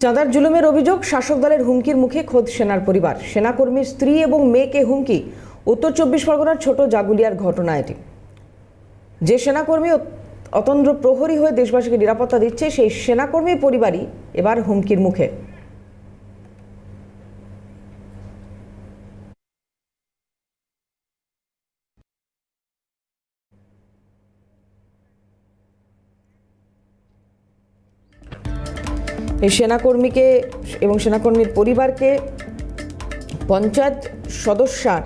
চাঁদার জুলুমের অভিযোগ, শাসক দলের হুমকির মুখে খোদ সেনার পরিবার। সেনাকর্মীর স্ত্রী এবং মেয়েকে হুমকি, উত্তর চব্বিশ পরগনার ছোট জাগুলিয়ার ঘটনা এটি। যে সেনাকর্মী অত- অতন্দ্র প্রহরী হয়ে দেশবাসীকে নিরাপত্তা দিচ্ছে, সেই সেনাকর্মী পরিবারই এবার হুমকির মুখে। এই সেনাকর্মীকে এবং সেনাকর্মীর পরিবারকে পঞ্চায়েত সদস্যার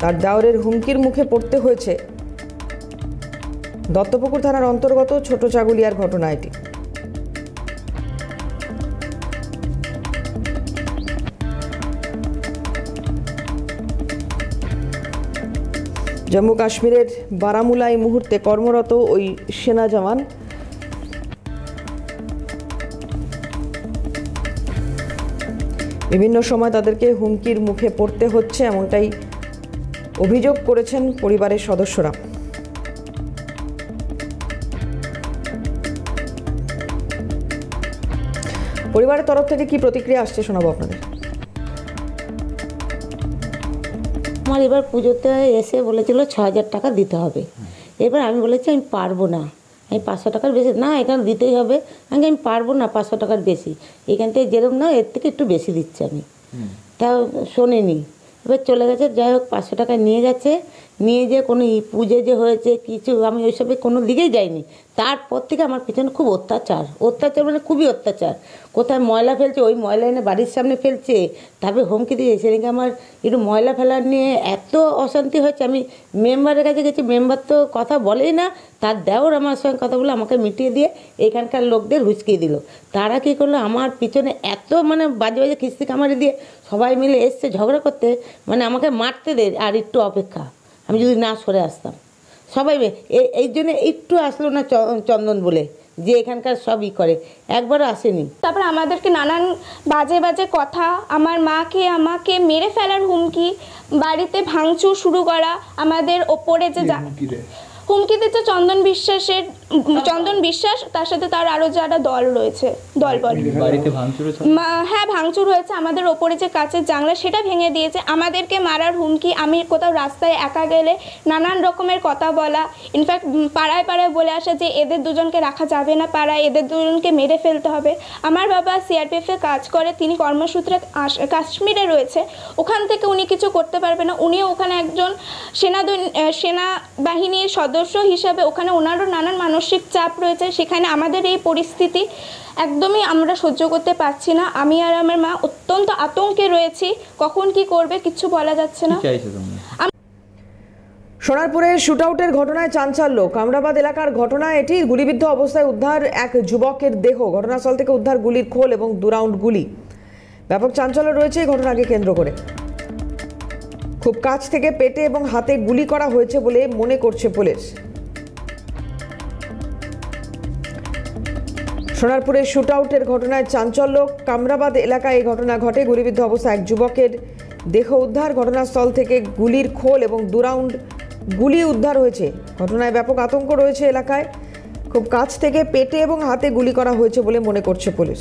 তার দাওরের হুমকির মুখে পড়তে হয়েছে। দত্তপুকুর থানার অন্তর্গত ছোট চাগুলিয়ার ঘটনা এটি। জম্মু কাশ্মীরের বারামুলা এই মুহূর্তে কর্মরত ওই সেনা জওয়ান বিভিন্ন সময় তাদেরকে হুমকির মুখে পড়তে হচ্ছে, এমনটাই অভিযোগ করেছেন পরিবারের সদস্যরা। পরিবারের তরফ থেকে কি প্রতিক্রিয়া আসছে শোনাবো আপনাদের? আমার এবার পুজোতে এসে বলেছিল ছ হাজার টাকা দিতে হবে। এবার আমি বলেছি, আমি পারব না। আমি পাঁচশো টাকার বেশি না এখানে দিতেই হবে। আমি আমি পারব না পাঁচশো টাকার বেশি। এখান থেকে যেরকম না এর থেকে একটু বেশি দিচ্ছি আমি। তাও শোনেনি। এবার চলে গেছে, যাই হোক পাঁচশো টাকা নিয়ে গেছে। নিয়ে যে কোনো পুজো যে হয়েছে, কিছু আমি ওইসবে কোনো দিকেই যাইনি। তারপর থেকে আমার পিছনে খুব অত্যাচার। অত্যাচার মানে খুবই অত্যাচার। কোথায় ময়লা ফেলছে, ওই ময়লা এনে বাড়ির সামনে ফেলছে, তারপরে হুমকি দিয়ে সেদিকে আমার একটু ময়লা ফেলার নিয়ে এত অশান্তি হয়েছে। আমি মেম্বারের কাছে গেছি, মেম্বার তো কথা বলেই না, তার দেওর আমার সঙ্গে কথা বলে আমাকে মিটিয়ে দিয়ে এখানকার লোকদের হুচকিয়ে দিল। তারা কী করল, আমার পিছনে এত মানে বাজে বাজে কিস্তি কামারি দিয়ে সবাই মিলে এসছে ঝগড়া করতে মানে আমাকে মারতে দে আর একটু অপেক্ষা। আমি যদি না সরে আসতাম। সবাই এই এই জন্য একটু আসলো না চ- চন্দন বলে যে এখানকার সবই করে। একবারও আসেনি। তারপর আমাদেরকে নানান বাজে বাজে কথা আমার মাকে আমাকে মেরে ফেলার হুমকি বাড়িতে ভাঙচুর শুরু করা আমাদের ওপরে যে হুমকি দিচ্ছে চন্দন বিশ্বাসের চন্দন বিশ্বাস তার সাথে তার আরও যারা দল রয়েছে দল বল। বাড়িতে মা- হ্যাঁ ভাঙচুর হয়েছে। আমাদের ওপরে যে কাচের জানলা সেটা ভেঙে দিয়েছে। আমাদেরকে মারার হুমকি আমি কোথাও রাস্তায় একা গেলে নানান রকমের কথা বলা। ইনফ্যাক্ট পাড়ায় পাড়ায় বলে আসা যে এদের দুজনকে রাখা যাবে না পাড়ায় এদের দুজনকে মেরে ফেলতে হবে। আমার বাবা সিআরপিএফে কাজ করে তিনি কর্মসূত্রে কাশ্মীরে রয়েছে। ওখান থেকে উনি কিছু করতে পারবে না। উনিও ওখানে একজন সেনা সেনাবাহিনীর সদস্য হিসাবে ওখানে ওনারও নানান মানসিক চাপ রয়েছে সেখানে আমাদের এই পরিস্থিতি একদমই আমরা সহ্য করতে পারছি না। আমি আর আমার মা অত্যন্ত আতঙ্কে রয়েছি কখন কি করবে কিছু বলা যাচ্ছে না। সোনারপুরে শুটআউটের ঘটনায় চাঞ্চল্য। কামরাবাদ এলাকার ঘটনা এটি। গুলিবিদ্ধ অবস্থায় উদ্ধার এক যুবকের দেহ। ঘটনাস্থল থেকে উদ্ধার গুলির খোল এবং দু রাউন্ড গুলি। ব্যাপক চাঞ্চল্য রয়েছে এই ঘটনাকে কেন্দ্র করে। খুব কাছ থেকে পেটে এবং হাতে গুলি করা হয়েছে বলে মনে করছে পুলিশ। সোনারপুরের শুটআউটের ঘটনায় চাঞ্চল্য। কামরাবাদ এলাকায় এই ঘটনা ঘটে। গুলিবিদ্ধ অবস্থায় এক যুবকের দেহ উদ্ধার। ঘটনাস্থল থেকে গুলির খোল এবং দু রাউন্ড গুলি উদ্ধার হয়েছে। ঘটনায় ব্যাপক আতঙ্ক রয়েছে এলাকায়। খুব কাছ থেকে পেটে এবং হাতে গুলি করা হয়েছে বলে মনে করছে পুলিশ।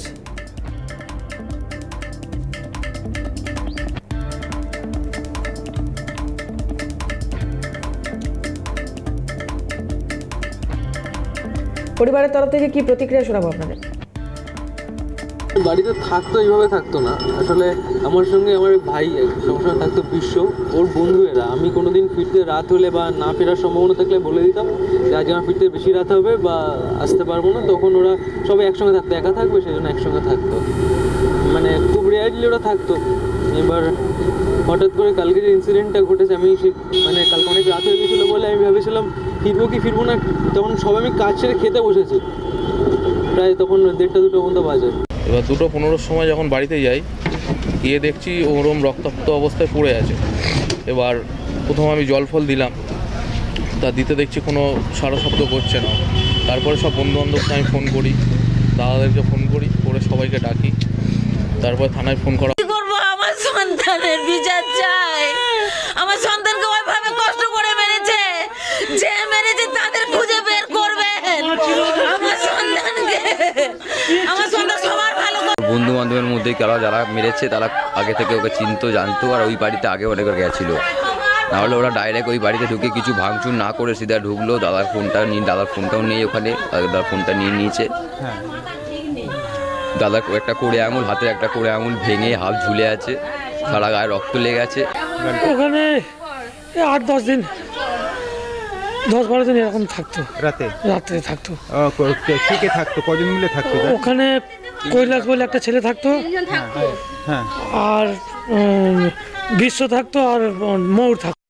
পরিবারের তরফ থেকে কি প্রতিক্রিয়া শোনাবো আপনাদের? বাড়িতে থাকতো, এইভাবে থাকতো না। আসলে আমার সঙ্গে আমার ভাই সবসময় থাকতো বিশ্ব। ওর বন্ধু এরা আমি কোনোদিন ফিরতে রাত হলে বা না ফেরার সম্ভাবনা থাকলে বলে দিতাম যে, আজ আমার ফিরতে বেশি রাত হবে বা আসতে পারব না। তখন ওরা সবাই একসঙ্গে থাকতো, একা থাকবে সেই জন্য একসঙ্গে থাকতো। মানে খুব রেয়ারলি ওরা থাকতো। এবার হঠাৎ করে কালকে যে ইনসিডেন্টটা ঘটেছে, আমি সে মানে কালকে অনেক রাত হয়ে গেছিল বলে আমি ভেবেছিলাম ফিরবো কি ফিরবো না, তখন সবাই আমি কাজ ছেড়ে খেতে বসেছি। প্রায় তখন দেড়টা দুটো পর্যন্ত বাজে। এবার দুটো পনেরোর সময় যখন বাড়িতে যাই, গিয়ে দেখছি ওরম রক্তাক্ত অবস্থায় পড়ে আছে। এবার প্রথম আমি জল ফল দিলাম, তা দিতে দেখছি কোনো সারা শব্দ করছে না। তারপরে সব বন্ধু বান্ধবকে আমি ফোন করি, দাদাদেরকে ফোন করি, করে সবাইকে ডাকি। তারপর থানায় ফোন করা সন্তানের বিচার চাই। আমার সন্তানকে ওইভাবে কষ্ট করে মেরেছে। যে মেরেছে তাদের খুঁজে বের করবেন আমার সন্তানকে। আমার সন্তান সবার ভালো বন্ধু বান্ধবের মধ্যে যারা যারা মেরেছে, তারা আগে থেকে ওকে চিনতো, জানতো, আর ওই বাড়িতে আগে অনেক গেছিল। নাহলে ওরা ডাইরেক্ট ওই বাড়িতে ঢুকে কিছু ভাঙচুর না করে সিধা ঢুকলো। দাদার ফোনটা নিয়ে দাদার ফোনটাও নেই ওখানে। দাদার ফোনটা নিয়ে নিয়েছে। দাদার একটা করে আঙুল হাতের একটা করে আঙুল ভেঙে হাত ঝুলে আছে সারা গায়ে রক্ত লেগে আছে। ওখানে আট দশ দিন দশ বারো দিন এরকম থাকতো। রাতে? রাতে থাকতো। কে- থাকতো? কজন মিলে থাকতো ওখানে কৈলাস বলে একটা ছেলে থাকতো। হ্যাঁ আর বিশ্ব থাকতো আর ময়ূর থাকতো।